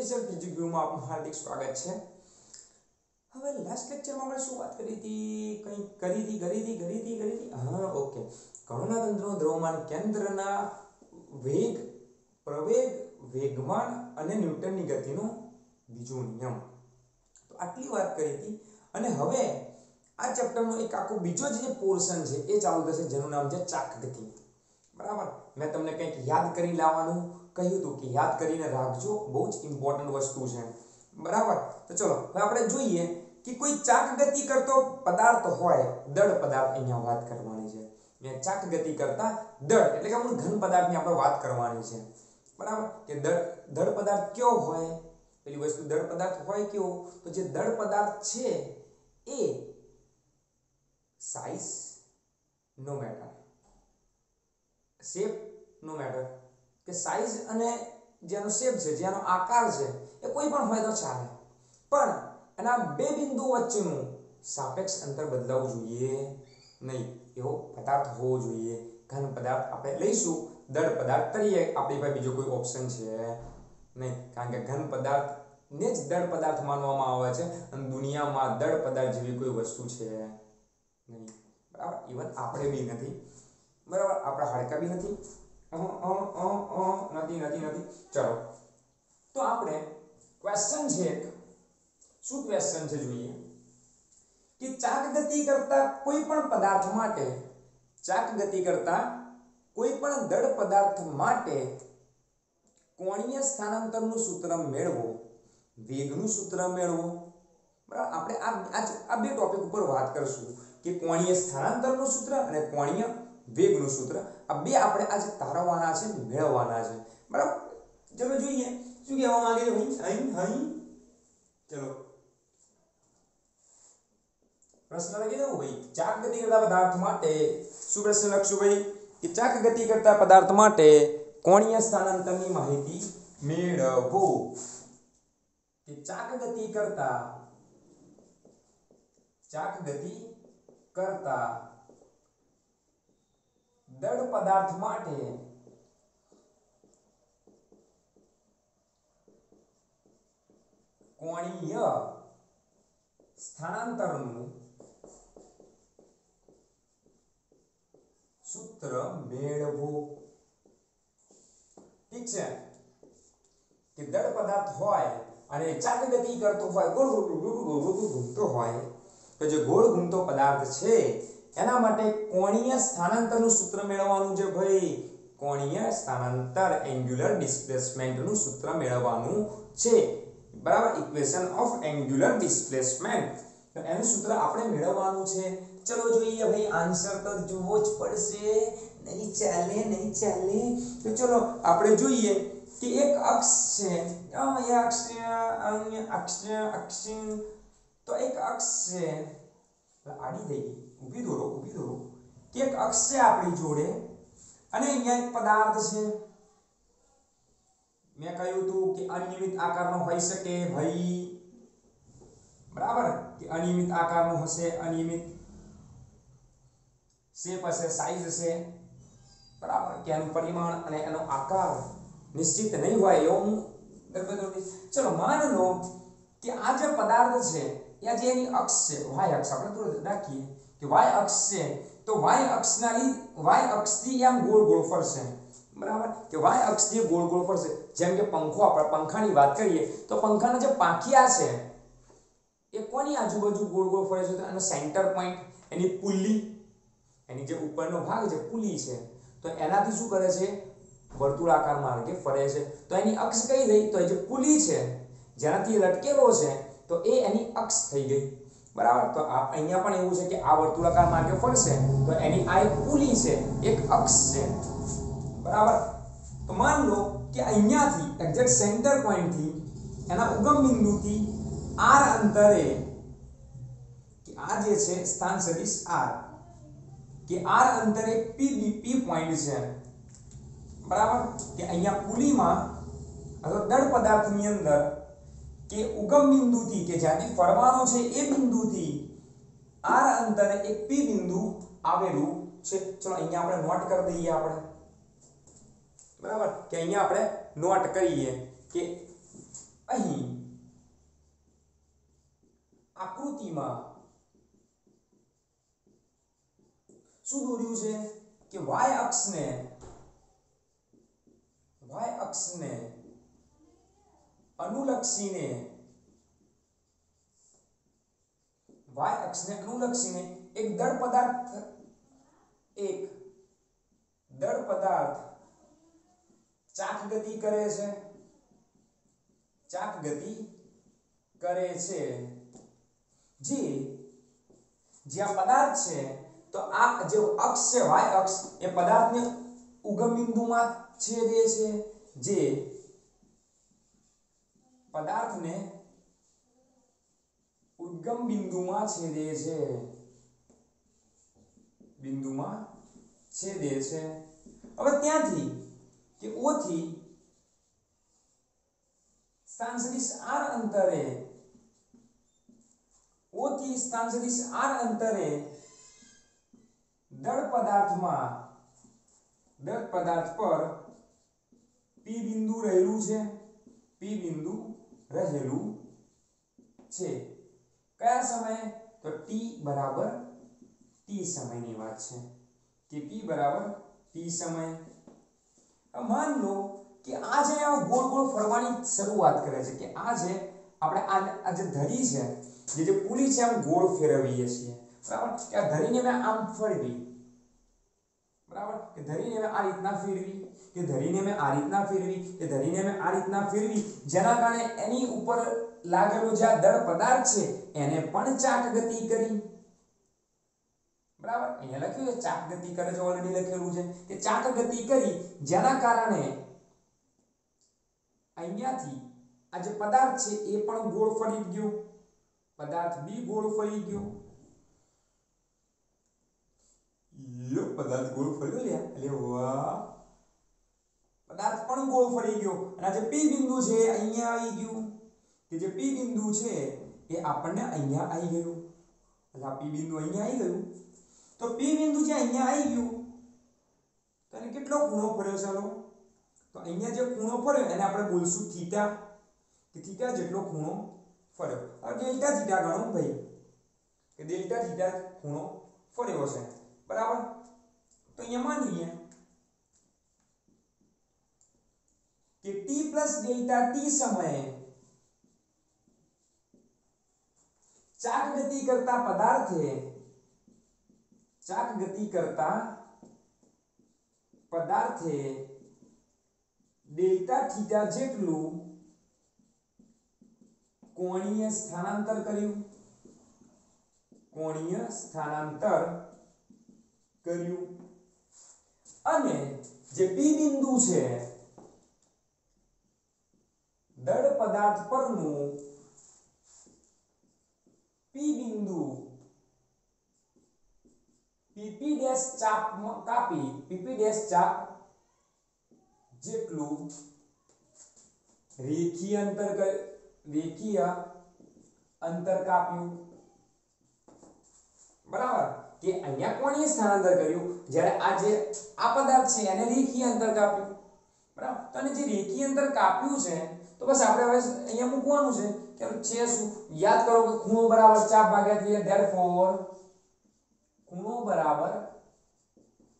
કેપીસર physics વ્યૂમાં આપનું હાર્દિક સ્વાગત છે. હવે લાસ્ટ લેક્ચરમાં આપણે શું વાત કરી હતી? કંઈ કરી હતી કરી હતી કરી હતી કરી હતી? હા ઓકે કણોના તંત્રનો દ્રવ્યમાન કેન્દ્રના વેગ, પ્રવેગ, વેગમાન અને ન્યૂટનની ગતિનો બીજો નિયમ. તો આટલી વાત કરી હતી. અને હવે આ ચેપ્ટરનો એક આખો બીજો જે પોર્શન છે, એ ચાલુ થશે, જેનું નામ છે ચાક ગતિ બરાબર? મેં તમને કંઈક યાદ કરી લાવવાનું કહ્યું હતું કે યાદ કરીને રાખજો, બહુ જ ઇમ્પોર્ટન્ટ વસ્તુ છે. બરાબર? તો ચલો, હવે આપણે જોઈએ કે કોઈ ચાક ગતિ કરતો પદાર્થ હોય, દળ પદાર્થ અહીંયા વાત કરવાની છે. મેં ચાક ગતિ કરતા દળ, એટલે કે અમુક ઘન પદાર્થની આપણે વાત કરવાની છે. બરાબર? કે દળ દળ પદાર્થ કયો હોય? પેલી વસ્તુ દળ પદાર્થ હોય કયો? તો જે દળ પદાર્થ છે એ સાઈઝ નો મેટર શેપ નો મેટર કે સાઈઝ અને જેનો શેપ છે, જેનો આકાર છે, એ કોઈ પણ હોય તો ચાલે. પણ એના બે બિંદુ વચ્ચેનું સાપેક્ષ અંતર બદલાવવું જોઈએ નહીં. એવો પદાર્થ હોવો જોઈએ. ઘન પદાર્થ આપણે લઈશું, દળ પદાર્થ તરીકે આપણી પાસે બીજો કોઈ ઓપ્શન છે નહીં. કારણ કે ઘન પદાર્થ ને જ દળ પદાર્થ માનવામાં આવે છે અને દુનિયામાં દળ પદાર્થ જેવી કોઈ વસ્તુ છે નહીં. બરાબર? ઇવન આપણે બી નથી. બરાબર? આપણા હાડકા બી નથી. નથી નથી નથી. ચલો. તો આપણે ક્વેશ્ચન છે એક. શું ક્વેશ્ચન છે જોઈએ? કે ચાક ગતિ કરતા કોઈ પણ પદાર્થ માટે ચાક ગતિ કરતા કોઈ પણ દળ પદાર્થ માટે કોણીય સ્થાનાંતરનું સૂત્ર મેળવો. વેગનું સૂત્ર મેળવો. બરાબર? આપણે આ આ બે ટોપિક ઉપર વાત કરશું. કે કોણીય સ્થાનાંતરનું સૂત્ર અને કોણીય વેગનું સૂત્ર. આ બે આપણે આજે તારવવાના છે, મેળવવાના છે. બરાબર? ચલો જોઈએ. શું કહેવા માંગે છે? ભાઈ અહીં અહીં. ચલો. પ્રશ્ન લખી દઉં? ભાઈ ચાક ગતિ કરતા પદાર્થ માટે શું પ્રશ્ન લખશું ભાઈ? કે ચાક ગતિ કરતા પદાર્થ માટે કોણીય સ્થાનાંતરની માહિતી મેળવો. કે ચાક ગતિ કરતા ચાક ગતિ કરતા દળ પદાર્થ માટે કોણીય સ્થાનાંતરનું સૂત્ર મેળવો ઠીક છે કે દળ પદાર્થ હોય અને ચાક ગતિ કરતો હોય ગોળ ઘૂમતો હોય તો જે ગોળ ઘૂમતો પદાર્થ છે એના માટે કોણીય સ્થાનાંતરનું સૂત્ર મેળવવાનું છે ભાઈ. કોણીય સ્થાનાંતર એંગ્યુલર ડિસ્પ્લેસમેન્ટનું સૂત્ર મેળવવાનું છે. બરાબર? ઇક્વેશન ઓફ એંગ્યુલર ડિસ્પ્લેસમેન્ટ તો એનું સૂત્ર આપણે મેળવવાનું છે. ચલો જોઈએ ભાઈ આન્સર તો જોવો જ પડશે. નહીં ચાલે નહીં ચાલે. તો ચલો, આપણે જોઈએ કે એક અક્ષ છે. અહીંયા અક્ષ છે અહીંયા અક્ષ અક્ષ તો એક અક્ષ છે. આડી થઈ ગઈ. ઊભી દોરો ઊભી દોરો. કે એક અક્ષ છે આપણી જોડે. અને અહીંયા એક પદાર્થ છે. મેં કહ્યું હતું કે અનિયમિત આકારનો હોઈ શકે, ભાઈ. બરાબર? કે અનિયમિત આકારનો હશે, અનિયમિત શેપ હશે સાઈઝ હશે. બરાબર? કે એનું પરિમાણ અને એનો આકાર નિશ્ચિત નહીં હોય એવો હું ચલો, માન લો કે આ જે પદાર્થ છે, એ જે એની અક્ષ છે વાય અક્ષ, આપણે થોડું રાખીએ. કે વાય અક્ષ છે, તો વાય અક્ષના લી, વાય અક્ષથી એમ ગોળ ગોળ ફરશે. બરાબર? કે વાય અક્ષથી ગોળ ગોળ ફરશે. જેમ કે પંખો આપણે, પંખાની વાત કરીએ, તો પંખાના જે પાંખિયા છે, એ કોની આજુબાજુ ગોળ ગોળ ફરે છે? તો એનો સેન્ટર પોઈન્ટ એની પુલ્લી એની જે ઉપરનો ભાગ છે, પુલી છે. તો એનાથી શું કરે છે? વર્તુળાકાર માર્ગે ફરે છે. તો એની અક્ષ કઈ થઈ? તો એ જે પુલી છે, જેનાથી લટકેલો છે, તો એ એની અક્ષ થઈ ગઈ. બરાબર? તો આ અહીંયા પણ એવું છે કે આ વર્તુળાકાર માર્ગે ફરશે, તો એની આ એક પુલી છે, એક અક્ષ છે. બરાબર? તો માન લો કે અહીંયાથી એક્ઝેક્ટ સેન્ટર પોઈન્ટથી એના ઉગમ બિંદુથી આર અંતરે, કે આ જે છે, સ્થાન સદિશ આર કે આર અંતરે પી બી પી પોઈન્ટ છે. બરાબર? કે અહીંયા પુલીમાં અથવા દળ પદાર્થની અંદર કે ઉગમ બિંદુથી કે જ્યાંથી ફરવાનો છે એ બિંદુથી આર અંતરે એક p બિંદુ આવેલું છે. ચલો અહીંયા આપણે નોટ કરી દઈએ આપણે. બરાબર? કે અહીંયા આપણે નોટ કરીએ કે અહીં આકૃતિમાં શું દોર્યું છે? કે વાય અક્ષને વાય અક્ષને અનુલક્ષીને y અક્ષને અનુલક્ષીને એક દળ પદાર્થ, એક દળ પદાર્થ ચાક ગતિ કરે છે. ચાક ગતિ કરે છે. જે જ્યાં પદાર્થ છે, તો આ જે અક્ષ છે, y અક્ષ, એ પદાર્થને ઉગમ બિંદુમાં છેદે છે. જે પદાર્થને ઉદ્ગમ બિંદુમાં છેદે છે. બિંદુમાં છેદે છે. હવે ત્યાંથી કે ઓથી થી સ્થાન સદિશ r અંતરે, ઓથી થી સ્થાન સદિશ r અંતરે દળ પદાર્થમાં, દળ પદાર્થ પર P બિંદુ રહેલું છે. P બિંદુ રહેલું છે. કયા સમયે? તો t બરાબર t સમયની વાત છે. કે p બરાબર t સમય. માન લો કે આ જે આ ગોળ ગોળ ફરવાની શરૂઆત કરે છે કે આ જે આપણે આ આ જે ધરી છે, જે જે પુલી છે, આમ ગોળ ફેરવીએ છીએ. બરાબર? કે આ ધરીને મેં આમ ફરવી. બરાબર? કે ધરીને મેં આ રીતના ફેરવી. કે ધરીને મેં આ રીતના ફેરવી, કે ધરીને મેં આ રીતના ફેરવી, જેના કારણે એની ઉપર લાગેલો જે આ દળ પદાર્થ છે, એને પણ ચાક ગતિ કરી. બરાબર? અહીંયા લખ્યું છે ચાક ગતિ કરે છે ઓલરેડી લખેલું છે. કે ચાક ગતિ કરી, જેના કારણે અહીંયાથી આ જે પદાર્થ છે, એ પણ ગોળ ફરી ગયો. પદાર્થ બી ગોળ ફરી ગયો. પદાર્થ ગોળ ફર્યો લ્યા. એટલે વાહ. પદાર્થ ગોળ ફરી ગયો. અને આ જે પી બિંદુ છે અહીંયા આવી ગયું. કે જે પી બિંદુ છે એ આપણને અહીંયા આવી ગયું. એટલે આ પી બિંદુ અહીંયા આવી ગયું. તો પી બિંદુ જે અહીંયા આવી ગયું, તો એને કેટલો ખૂણો ફર્યો ચાલો? તો અહીંયા જે ખૂણો ફર્યો એને આપણે બોલશું થીટા કે થીટા જેટલો ખૂણો ફર્યો. હવે ડેલ્ટા થીટા ગણો ભાઈ. કે ડેલ્ટા થીટા ખૂણો ફર્યો છે બરાબર? તો અહીંયા માની લઈએ કે t ડેલ્ટા t સમયે ચાક ગતિ કરતા પદાર્થે ચાક ગતિ કરતા પદાર્થે ડેલ્ટા થીટા જેટલું કોણીય સ્થાનાંતર કર્યું. કોણીય સ્થાનાંતર કર્યું. અને જે P બિંદુ છે દળ પદાર્થ પરનું પી બિંદુ પીપી ડેશ ચાપ કાપી પીપી ડેશ ચાપ જેટલું રેખીય અંતર રેખીય અંતર કાપ્યું. બરાબર? કે અહીંયા કોણીય સ્થાનાંતર કર્યું? જ્યારે આ જે, આ પદાર્થ છે એને રેખીય અંતર કાપ્યું. બરાબર? તો જે રેખીય અંતર કાપ્યું છે તો બસ આપણે હવે અહીંયા મૂકવાનું છે કે છે શું? યાદ કરો કે ખૂણો બરાબર ચાપ ભાગ્યા ત્રિજ્યા ધેરફોર ખૂણો બરાબર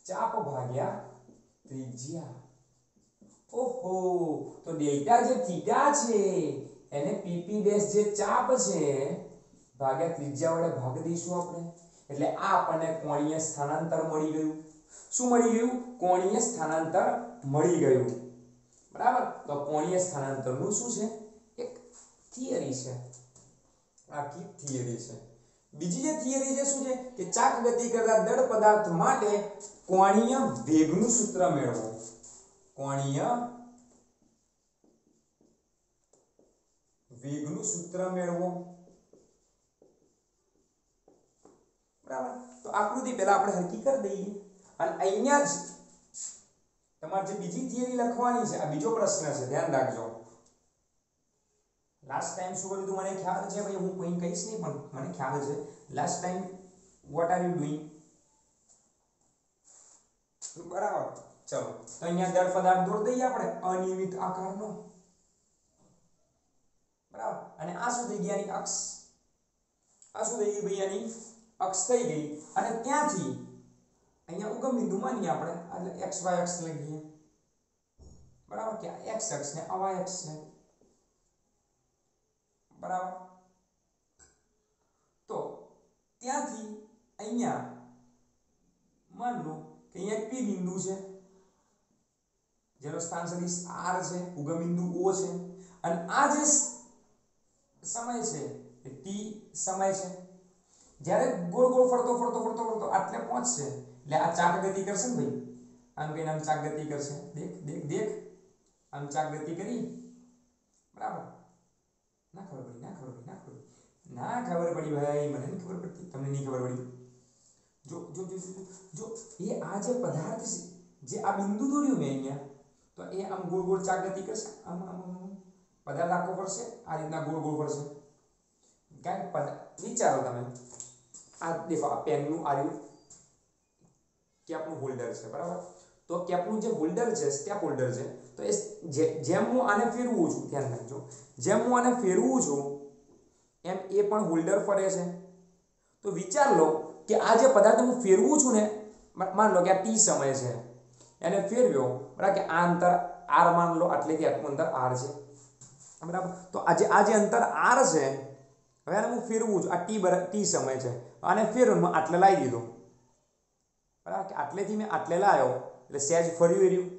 ચાપ ભાગ્યા ત્રિજ્યા ઓહો, તો ડેલ્ટા જે થીટા છે, એને પીપી ડેશ જે ચાપ છે, ભાગ્યા ત્રિજ્યા વડે ભાગ દઈશું આપણે. એટલે આ આપણને કોણીય સ્થાનાંતર મળી ગયું. શું મળી ગયું? કોણીય સ્થાનાંતર મળી ગયું. બરાબર? તો કોણીય સ્થાનાંતરનું શું છે? એક થિયરી છે. આખી થિયરી છે. બીજી જે થિયરી છે શું છે? કે ચાક ગતિ કરતા દળ પદાર્થ માટે કોણીય વેગનું સૂત્ર મેળવો. કોણીય વેગનું સૂત્ર મેળવો. બરાબર? તો આકૃતિ પહેલા આપણે હરકી કરી દઈએ. અને અહીંયા જ તમારે જે બીજી થિયરી લખવાની છે, આ બીજો પ્રશ્ન છે, ધ્યાન રાખજો. લાસ્ટ ટાઈમ શું કર્યું મને ખ્યાલ છે ભાઈ, હું કંઈ કહીશ નહીં, પણ મને ખ્યાલ છે. Last time what are you doing બરાબર. ચલો, તો અહીંયા જળ પદાર્થ દોર દઈએ આપણે, અનિયમિત આકારનો. બરાબર. અને આ શું થઈ ગયા અક્ષ. આ શું થઈ ગઈ? ભાઈ એની અક્ષ થઈ ગઈ. અને ત્યાંથી ઉગમ બિંદુ માનીએ આપણે, એટલે એક્સ વાય અક્ષ લખીએ બરાબર કે આ એક્સ ને, આ એક્સ છે બરાબર? તો ત્યાંથી અહીંયા, માન લો કે અહીંયા પી બિંદુ છે. જેનો સ્થાન સદિશ r છે, ઉગમ બિંદુ o છે. અને આ જે સમય છે, એ t સમય છે. જ્યારે ગોળ ગોળ ફરતો ફરતો ફરતો ફરતો, આટલે પહોંચશે એટલે આ ચાક ગતિ કરશે ને ભાઈ? આમ કહીને આમ ચાક ગતિ કરશે? દેખ દેખ દેખ. આમ ચાક ગતિ કરી. બરાબર. ના ખબર પડી ના ખબર પડી ના ખબર ના ખબર પડી ભાઈ મને નહીં ખબર પડતી. તમને નહીં ખબર પડી. જો જો જો જો, એ આ જે પદાર્થ છે જે આ બિંદુ દોર્યું મેં અહીંયા તો એ આમ ગોળ ગોળ ચાક ગતિ કરશે? આમ આમ. પદાર્થ આખો પડશે આ રીતના ગોળ ગોળ પડશે કાંઈક વિચારો તમે. આ દેખો આ પેનનું આ રહ્યું. કેપનું હોલ્ડર છે, બરાબર? તો કેપનું જે હોલ્ડર છે સ્ટેપ હોલ્ડર છે, તો એ જેમ હું આને ફેરવું છું, ધ્યાન રાખજો, જેમ હું આને ફેરવું છું, એમ એ પણ હોલ્ડર ફરે છે. તો વિચાર લો કે આ જે પદાર્થ હું ફેરવું છું ને માન લો કે આ ટી સમય છે. એને ફેરવ્યો, બરાબર, કે આ અંતર આર માન લો આટલેથી આટલું અંતર આર છે. બરાબર? તો આજે આ જે અંતર આર છે, હવે આને હું ફેરવું છું. આ ટી બરાબર ટી સમય છે. આને ફેરવું આટલે લાવી દીધું. કે આટલેથી મેં આટલે લાવ્યો એટલે સહેજ ફર્યું એર્યું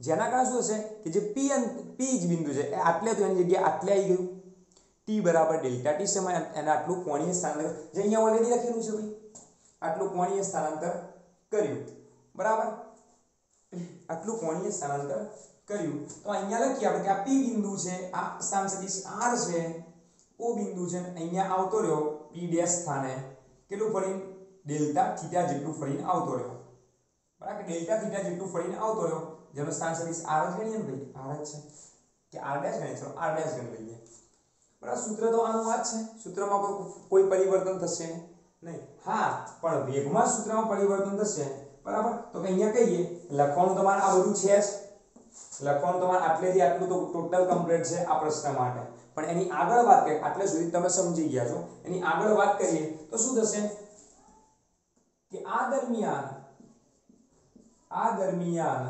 જેના કારણે શું હશે કે જે પી અંત પી જ બિંદુ છે, એ આટલે તો એની જગ્યાએ આટલે આવી ગયું. ટી બરાબર ડેલ્ટા ટી સમય અને આટલું કોણીય સ્થાનાંતર જે અહીંયા ઓલરેડી લખેલું છે ભાઈ. આટલું કોણીય સ્થાનાંતર કર્યું. બરાબર? આટલું કોણીય સ્થાનાંતર કર્યું. તો અહીંયા લખીએ આપણે કે આ પી બિંદુ છે, આ સ્થાન સદિશ આર છે ઓ બિંદુ છે અહીંયા આવતો રહ્યો પી ડેશ સ્થાને. કેટલું ફરીને? ડેલ્ટા થીટા જેટલું ફરીને આવતો રહ્યો. બરાબર? ડેલ્ટા થીટા જેટલું ફરીને આવતો રહ્યો, જેનો સ્થાન સદિશ આર જ ગણીએ ને ભાઈ? આર જ છે. કે આર ડેશ ગણીએ? ચલો, આર ડેશ ગણી લઈએ. બરાબર? સૂત્ર તો આનું આ છે. સૂત્રમાં કોઈ પરિવર્તન થશે નહીં. હા, પણ વેગમાં સૂત્રમાં પરિવર્તન થશે. બરાબર? તો કે અહીંયા કહીએ, લખવાનું તમારે આ બધું છે જ. લખવાનું તમારે આટલેથી આટલું તો ટોટલ કમ્પ્લીટ છે આ પ્રશ્ન માટે. પણ એની આગળ વાત કરીએ, આટલે સુધી તમે સમજી ગયા છો. એની આગળ વાત કરીએ તો શું થશે? કે આ દરમિયાન આ દરમિયાન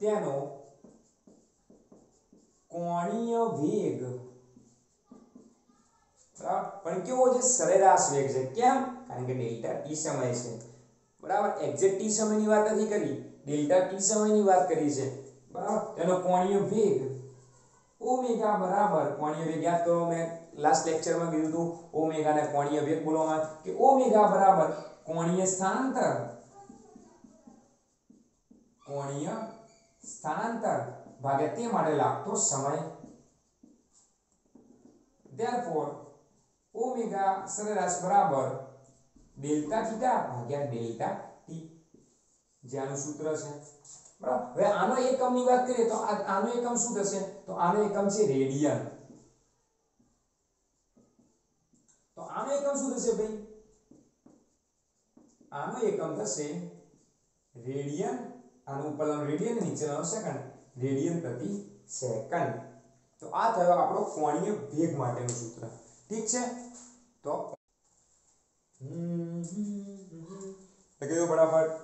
તેનો કોણીય વેગ પણ કેવો છે? સરેરાશ વેગ છે. કેમ? કારણ કે ડેલ્ટા ટી સમય છે. બરાબર? એક્ઝેક્ટ ટી સમયની વાત નથી કરી. ડેલ્ટા ટી સમયની વાત કરી છે. બરાબર? તેનો કોણીય વેગ. ઓમેગા બરાબર. કોણીય વેગ યાદ કરો, મેં. લાસ્ટ લેક્ચરમાં કીધું હતું ઓમેગા ને કોણીય વેગ બોલવામાં કે ઓમેગા બરાબર કોણીય સ્થાનાંતર. કોણીય સ્થાનાંતર ભાગ્યા તે માટે લાગતો સમય. Therefore, ઓમેગા સરેરાશ બરાબર ડેલ્ટા થીટા ભાગ્યા ડેલ્ટા ટી. જે આનું સૂત્ર છે. બરાબર? હવે આનો એકમની વાત કરીએ તો આનો એકમ શું થશે? તો આનો એકમ છે રેડિયન તો આનો એકમ શું થશે ભાઈ? આનો એકમ થશે રેડિયન, આનું ઉપરનું રેડિયન નીચેનો સેકન્ડ રેડિયન પ્રતિ સેકન્ડ તો આ થયો આપણો કોણીય વેગ માટેનું સૂત્ર. ઠીક છે? તો. લખી દો ફટાફટ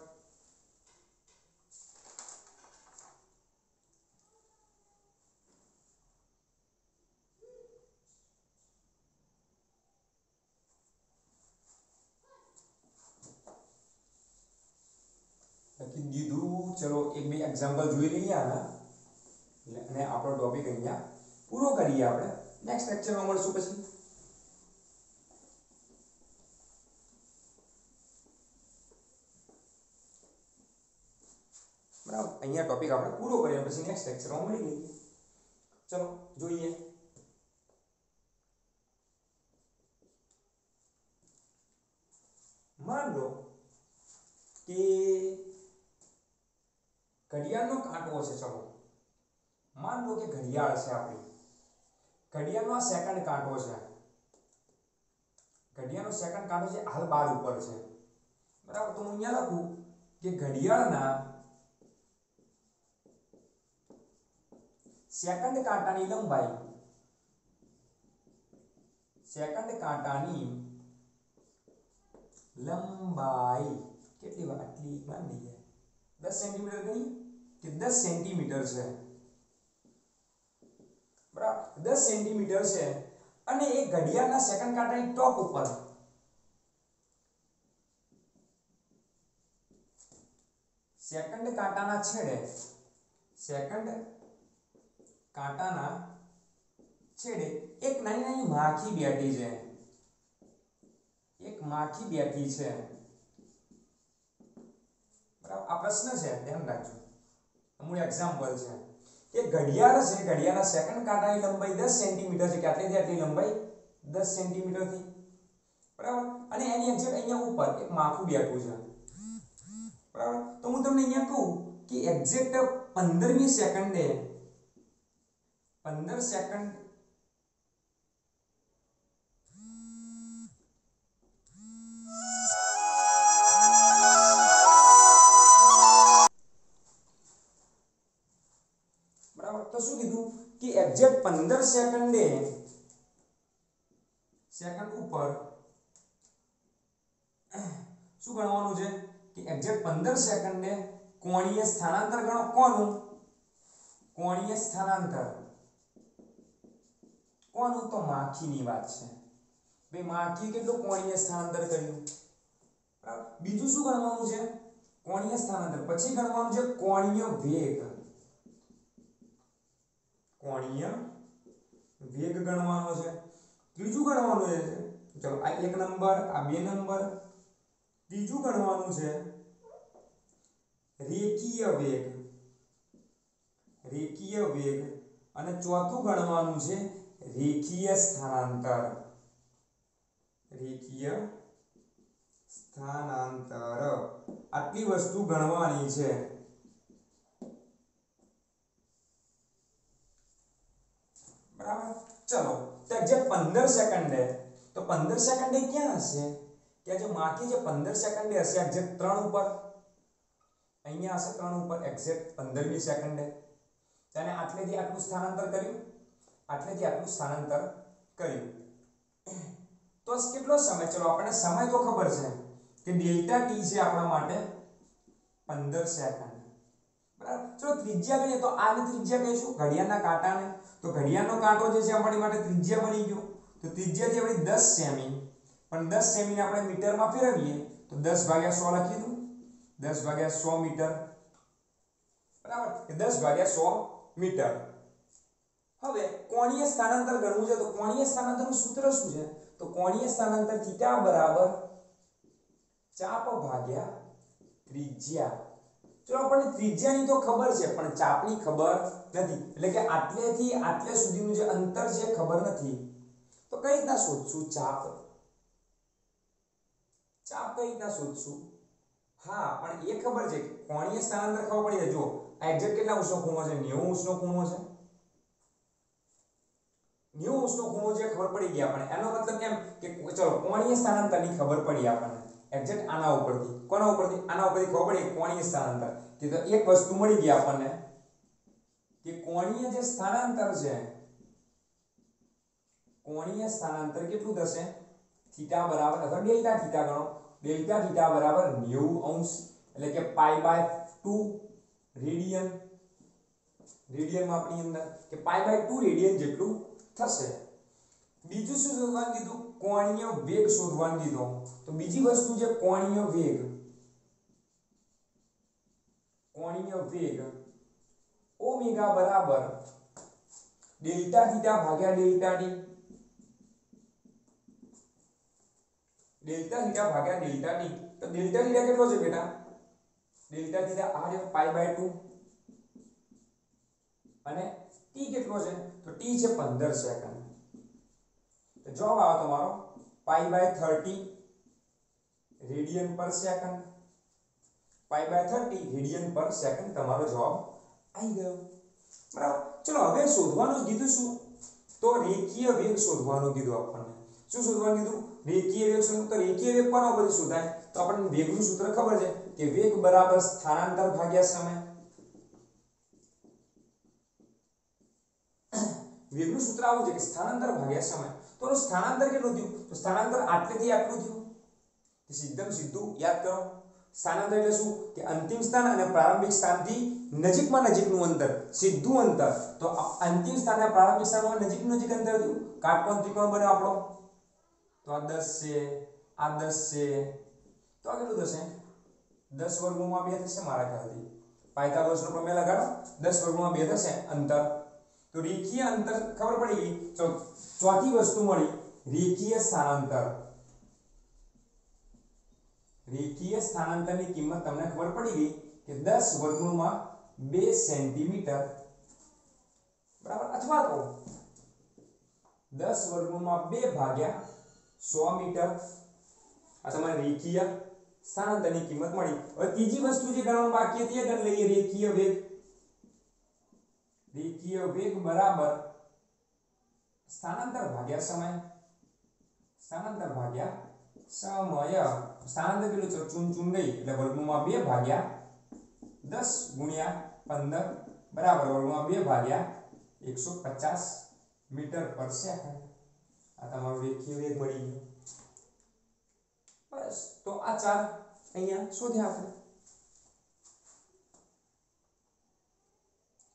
લખી દીધું ચલો એક બે એક્ઝામ્પલ જોઈ લઈએ અને આપણો ટોપિક અહીંયા પૂરો કરીએ આપણે. નેક્સ્ટ લેક્ચરમાં મળશું પછી. બરાબર? અહીંયા ટોપિક આપણે પૂરો કરીએ પછી નેક્સ્ટ લેક્ચરમાં મળી લઈએ ચલો, જોઈએ. માન લો કે ઘડિયાળનો છે ચલો. માન લો કે ઘડિયાળ છે આપણી. ઘડિયાળનો આ સેકન્ડ કાંટો છે. ઘડિયાળનો સેકન્ડ કાંટો છે હાલ બાર ઉપર છે. બરાબર? તો હું અહીંયા લખું કે ઘડિયાળના સેકન્ડ કાંટાની લંબાઈ સેકન્ડ કાંટાની લંબાઈ કેટલી વાર? આટલી વાર નહીં જાય દસ સેન્ટીમીટર ગણી? કે દસ સેન્ટીમીટર છે બરાબર દસ સેન્ટીમીટર છે અને એ ઘડિયાળના સેકન્ડ કાંટાની ટોપ ઉપર સેકન્ડ કાંટાના છેડે સેકન્ડ કાંટાના છેડે એક નાની નાની માખી બેઠી છે એક માખી બેઠી છે બરાબર આ પ્રશ્ન છે ધ્યાન રાખજો અમુક એક્ઝામ્પલ છે. કે ઘડિયાળ છે, ઘડિયાળના સેકન્ડ કાંટાની લંબાઈ 10 સેન્ટીમીટર છે. કે આટલી આટલી લંબાઈ? 10 સેન્ટીમીટરથી. બરાબર? અને એની એક્ઝેક્ટ અહીંયા ઉપર, એક માખું બેઠું છે. બરાબર? તો હું તમને અહીંયા કહું કે એક્ઝેક્ટ 15મી સેકન્ડે 15 સેકન્ડ તો શું કીધું? કે એક્ઝેક્ટ 15 સેકન્ડે સેકન્ડ ઉપર શું ગણવાનું છે? કે એક્ઝેક્ટ 15 સેકન્ડે કોણીય સ્થાનાંતર ગણો. કોનું? કોણીય સ્થાનાંતર. કોનું? તો માખીની વાત છે. ભાઈ, માખી કેટલું કોણીય સ્થાનાંતર કર્યું? બીજું શું ગણવાનું છે? કોણીય સ્થાનાંતર. પછી ગણવાનું છે કોણીય વેગ. કોણીય વેગ ગણવાનો છે. ત્રીજું ગણવાનું છે. ચલો, આ એક નંબર, આ બે નંબર. ત્રીજું ગણવાનું છે રેખીય વેગ. રેખીય વેગ. અને ચોથું ગણવાનું છે રેખીય સ્થાનાંતર. રેખીય સ્થાનાંતર. આટલી વસ્તુ ગણવાની છે. બરાબર? ચલો, તો એક્ઝેક્ટ 15 સેકન્ડે તો 15 સેકન્ડે ક્યાં હશે? કે જે બાકી જે 15 સેકન્ડ હશે એક્ઝેક્ટ 3 ઉપર, અહીંયા હશે 3 ઉપર એક્ઝેક્ટ 15મી સેકન્ડે તેને આટલેથી આટલું સ્થાનાંતર કર્યું? આટલેથી આટલું સ્થાનાંતર કર્યું. તો કેટલો સમય? ચલો, આપણને સમય તો ખબર છે કે ડેલ્ટા ટી છે આપણા માટે 15 સેકન્ડ બરાબર ચલો ત્રિજ્યા ગણીએ તો આને ત્રિજ્યા કહીશું, ઘડિયાળના કાંટાને. તો ઘડિયાળનો કાંટો જે છે આપણી માટે ત્રિજ્યા બની ગયો. તો ત્રિજ્યા છે આપણી 10 સેમી, પણ 10 સેમીને આપણે મીટરમાં ફેરવીએ, તો 10 ભાગ્યા 100 લખી દઉં. 10 ભાગ્યા 100 મીટર. બરાબર? કે 10 ભાગ્યા 100 મીટર. હવે કોણીય સ્થાનાંતર ગણવું છે, તો કોણીય સ્થાનાંતરનું સૂત્ર શું છે? તો કોણીય સ્થાનાંતર થીટા બરાબર ચાપ ભાગ્યા ત્રિજ્યા ચલો આપણને ત્રિજ્યાની તો ખબર છે, પણ ચાપની ખબર નથી. એટલે કે આટલેથી આટલે સુધીનું જે અંતર છે ખબર નથી. તો કઈ રીતના શોધશું? ચાપ. ચાપ કઈ રીતના શોધશું? હા, પણ એ ખબર છે કોણીય સ્થાનાંતર ખબર પડી જાય. જો આ એક્ઝેક્ટ કેટલા ઉષ્ણો ખૂણો છે? 90 ઉષ્ણો ખૂણો છે. 90 ઉષ્ણો ખૂણો છે ખબર પડી ગઈ પણ એનો મતલબ એમ કે ચલો, કોણીય સ્થાનાંતરની ખબર પડી આપણને. એક્ઝેક્ટ આના ઉપરથી. કોના ઉપરથી? આના ઉપરથી ખબર પડી? કોણીય સ્થાનાંતર. કે તો એક વસ્તુ મળી ગઈ આપણને કે કોણીય જે સ્થાનાંતર છે, કોણીય સ્થાનાંતર કેટલું થશે? થીટા બરાબર અથવા ડેલ્ટા થીટા ગણો. ડેલ્ટા થીટા બરાબર 90 અંશ. એટલે કે પાઈ બાય 2 રેડિયન. રેડિયનમાં આપણી અંદર. કે પાઈ બાય 2 રેડિયન જેટલું થશે. બીજું શું શોધવાનું કીધું? કોણીય વેગ શોધવાનું દીધો તો બીજી વસ્તુ છે કોણીય વેગ. કોણીય વેગ ઓમેગા બરાબર ડેલ્ટા થીટા ભાગ્યા ડેલ્ટા ડી ડેલ્ટા થીટા ભાગ્યા ડેલ્ટા ડી તો ડેલ્ટા થીટા કેટલો છે બેટા? ડેલ્ટા થીટા આ છે પાઈ બાય 2 અને ટી કેટલો છે? તો ટી છે 15 સેકન્ડ. તો જવાબ આવે તમારો pi by 30 radian per second pi by 30 radian per second તમારો જવાબ આવી ગયો. બરાબર? ચલો, હવે શોધવાનું કીધું શું? તો રેખીય વેગ શોધવાનું કીધું આપણને. શું શોધવાનું કીધું? રેખીય વેગ શું તો રેખીય વેગ કોના પરથી શોધાય? તો આપણને વેગનું સૂત્ર ખબર છે કે વેગ બરાબર સ્થાનાંતર ભાગ્યા સમય. વેગનું સૂત્ર આવું છે કે સ્થાનાંતર ભાગ્યા સમય. તો એનું સ્થાનાંતર કેટલું થયું? તો સ્થાનાંતર આટલેથી આટલું થયું. સીધમ સીધું યાદ કરો. સ્થાનાંતર એટલે શું? કે અંતિમ સ્થાન અને પ્રારંભિક સ્થાનથી નજીકમાં નજીકનું અંતર સીધું અંતર. તો અંતિમ સ્થાન અને પ્રારંભિક સ્થાનમાં નજીકનું નજીક અંતર થયું? કાટકોણ, ત્રિકોણ બને આપણો. તો આ દસ છે, આ દસ છે. તો આ કેટલું થશે? દસ વર્ગોમાં બે થશે મારા ખ્યાલથી. પાયથાગોરસનો પ્રમેય લગાડો. દસ વર્ગોમાં બે થશે અંતર. તો રેખીય અંતર ખબર પડી ચોથી વસ્તુ મળી. રેખીય સ્થાનાંતર. રેખીય સ્થાનાંતરની કિંમત તમને ખબર પડી ગઈ કે 10 વર્ગમૂળમાં 2 સેન્ટીમીટર. બરાબર? અથવા તો 10 વર્ગમૂળમાં 2 ભાગ્યા 100 મીટર. આ તમારે રેખીય સ્થાનાંતરની કિંમત મળી. હવે ત્રીજી વસ્તુ જે ગણવાનું બાકી હતી એ ગણ લઈએ. રેખીય વેગ. રેખીય વેગ બરાબર સ્થાનાંતર ભાગ્યા સમય. સ્થાનાંતર ભાગ્યા સમય. સ્થાનાંતર કેટલું છે? ચૂન ચૂન ગઈ. એટલે વર્ગમૂળમાં બે ભાગ્યા દસ ગુણ્યા 15 બરાબર વર્ગમાં બે ભાગ્યા 150 મીટર પર સેકન્ડ. આ તમારો રેખીય વેગ મળી ગયો. બસ, તો આ ચાર અહીંયા શોધ્યા આપણે.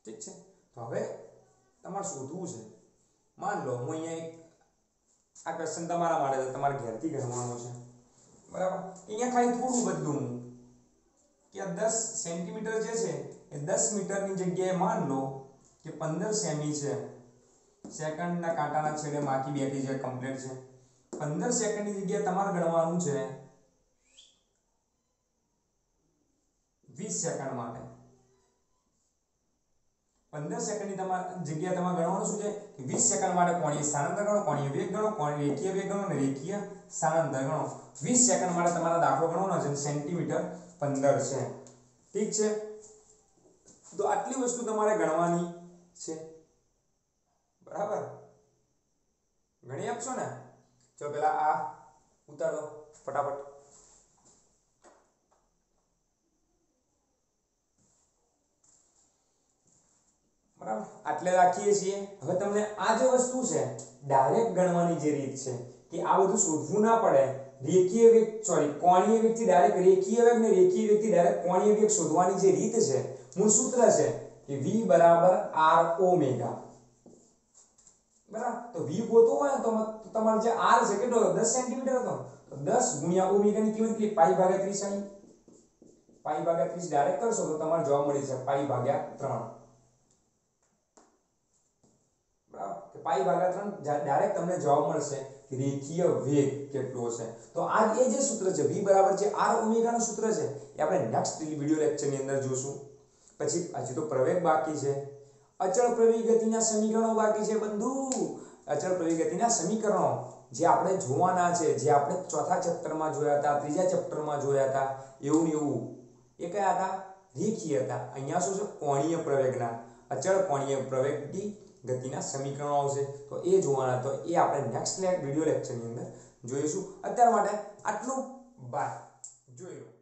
ઠીક છે? તો હવે તમારે શોધવું છે. માન લો, હું અહીંયા એક આ ક્વેશ્ચન તમારા માટે છે, તમારે ઘેરથી ગણવાનો છે. બરાબર? અહીંયા ખાલી થોડું બદલું હું. કે 10 સેન્ટીમીટર જે છે, એ દસ મીટરની જગ્યાએ માન લો કે 15 સેમી છે. સેકન્ડના કાંટાના છેડે માખી બેઠી છે કમ્પ્લીટ છે. 15 સેકન્ડની જગ્યાએ તમારે ગણવાનું છે 20 સેકન્ડ માટે. 15 સેકન્ડની તમારે જગ્યાએ તમારે ગણવાનું શું છે? કે 20 સેકન્ડ માટે કોણીય સ્થાનાંતર ગણો, કોણીય વેગ ગણો, કોણીય રેખીય વેગ ગણો અને રેખીય સ્થાનાંતર ગણો. 20 સેકન્ડ માટે તમારા દાખલો ગણવાનો છે સેન્ટીમીટર 15 છે. ઠીક છે? તો આટલી વસ્તુ તમારે ગણવાની છે. બરાબર? ગણી આપશો ને? જો પેલા આ ઉતારો ફટાફટ. બરાબર? આટલે રાખીએ છીએ. હવે તમને આ જે વસ્તુ છે ડાયરેક્ટ ગણવાની જે રીત છે, કે આ બધું શોધવું ના પડે. રેખીય વેગ સોરી કોણીય વેગથી ડાયરેક્ટ રેખીય વેગ ને રેખીય વેગથી ડાયરેક્ટ કોણીય વેગ શોધવાની જે રીત છે, મૂળ સૂત્ર છે કે v બરાબર r ઓમેગા. બરાબર? તો v ગોતો હોય તો તમારે જે r છે, કેટલો હતો? 10 સેન્ટીમીટર હતો. તો 10 ગુણ્યા ઓમેગા ની કિંમત કેટલી? પાઈ ભાગ્યા 30 આવી પાઈ ભાગ્યા 30 ડાયરેક્ટ કરશો તો તમારે જવાબ મળી જશે પાઈ ભાગ્યા 3 બરાબર કે પાઈ ભાગ્યા ત્રણ ડાયરેક્ટ તમને જવાબ મળશે કે રેખીય વેગ કેટલો છે તો આ એ જે સૂત્ર છે, v બરાબર છે r ઓમેગા નું સૂત્ર છે, એ આપણે નેક્સ્ટ વિડિયો લેક્ચરની અંદર જોશું. પછી હજી તો પ્રવેગ બાકી છે. અચળ પ્રવેગ ગતિના સમીકરણો બાકી છે બંધુ. અચળ પ્રવેગ ગતિના સમીકરણો જે આપણે જોવાના છે, જે આપણે ચોથા ચેપ્ટરમાં જોયા હતા, ત્રીજા ચેપ્ટરમાં જોયા હતા, એવું ને એવું. એ કયા હતા? રેખીય હતા. અહીંયા શું છે? કોણીય પ્રવેગના. અચળ કોણીય પ્રવેગની ગતિના સમીકરણો આવશે. તો એ જોવાના, તો એ આપણે નેક્સ્ટ વીડિયો લેક્ચરની અંદર જોઈશું. અત્યાર માટે આટલું બાય જોયું